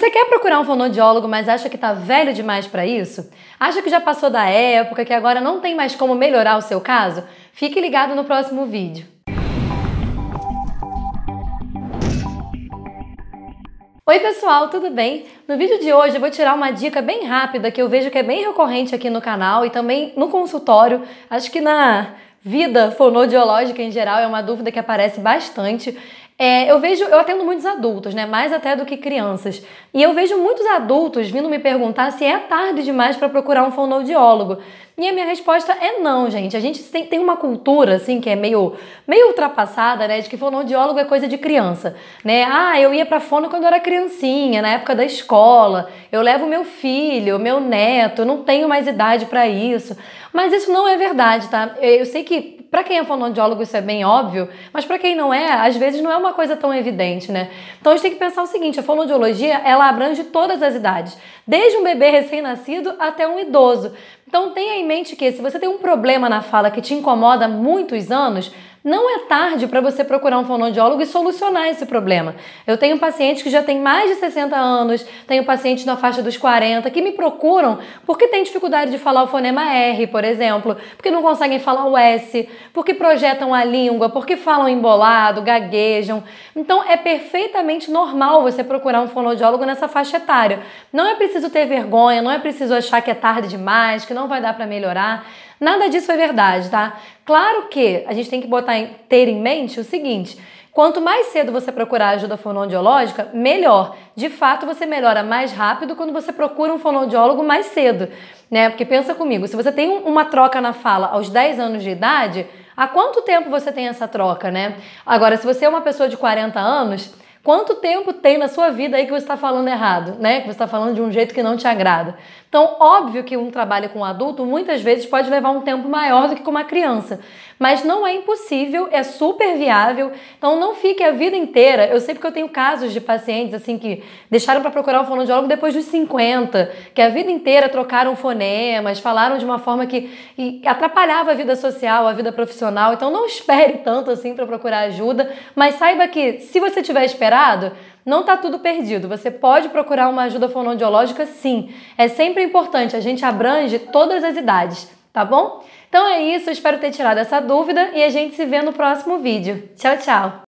Você quer procurar um fonoaudiólogo, mas acha que está velho demais para isso? Acha que já passou da época, que agora não tem mais como melhorar o seu caso? Fique ligado no próximo vídeo. Oi pessoal, tudo bem? No vídeo de hoje eu vou tirar uma dica bem rápida que eu vejo que é bem recorrente aqui no canal e também no consultório. Acho que na vida fonoaudiológica em geral é uma dúvida que aparece bastante. É, eu vejo, eu atendo muitos adultos, né? Mais até do que crianças. E eu vejo muitos adultos vindo me perguntar se é tarde demais para procurar um fonoaudiólogo. E a minha resposta é não, gente. A gente tem, tem uma cultura, assim, que é meio, meio ultrapassada, né? De que fonoaudiólogo é coisa de criança, né? Ah, eu ia pra fono quando eu era criancinha, na época da escola. Eu levo meu filho, meu neto, eu não tenho mais idade para isso. Mas isso não é verdade, tá? Eu sei que para quem é fonoaudiólogo isso é bem óbvio, mas para quem não é, às vezes não é uma coisa tão evidente, né? Então a gente tem que pensar o seguinte, a fonoaudiologia, ela abrange todas as idades, desde um bebê recém-nascido até um idoso. Então tenha em mente que se você tem um problema na fala que te incomoda há muitos anos, não é tarde para você procurar um fonoaudiólogo e solucionar esse problema. Eu tenho pacientes que já têm mais de 60 anos, tenho pacientes na faixa dos 40 que me procuram porque têm dificuldade de falar o fonema R, por exemplo, porque não conseguem falar o S, porque projetam a língua, porque falam embolado, gaguejam. Então é perfeitamente normal você procurar um fonoaudiólogo nessa faixa etária. Não é preciso ter vergonha, não é preciso achar que é tarde demais, que não vai dar para melhorar. Nada disso é verdade, tá? Claro que a gente tem que botar em, ter em mente o seguinte: quanto mais cedo você procurar ajuda fonoaudiológica, melhor. De fato, você melhora mais rápido quando você procura um fonoaudiólogo mais cedo, né? Porque pensa comigo, se você tem uma troca na fala aos 10 anos de idade, há quanto tempo você tem essa troca, né? Agora, se você é uma pessoa de 40 anos, Quanto tempo tem na sua vida aí que você está falando errado, né? Que você está falando de um jeito que não te agrada. Então, óbvio que um trabalho com um adulto muitas vezes pode levar um tempo maior do que com uma criança, mas não é impossível, é super viável. Então, não fique a vida inteira. Eu sei porque eu tenho casos de pacientes assim que deixaram para procurar um fonoaudiólogo depois dos 50, que a vida inteira trocaram fonemas, falaram de uma forma que atrapalhava a vida social, a vida profissional. Então, não espere tanto assim para procurar ajuda, mas saiba que se você tiver esperado, não está tudo perdido. Você pode procurar uma ajuda fonoaudiológica sim. É sempre importante, a gente abrange todas as idades, tá bom? Então é isso, espero ter tirado essa dúvida e a gente se vê no próximo vídeo. Tchau, tchau!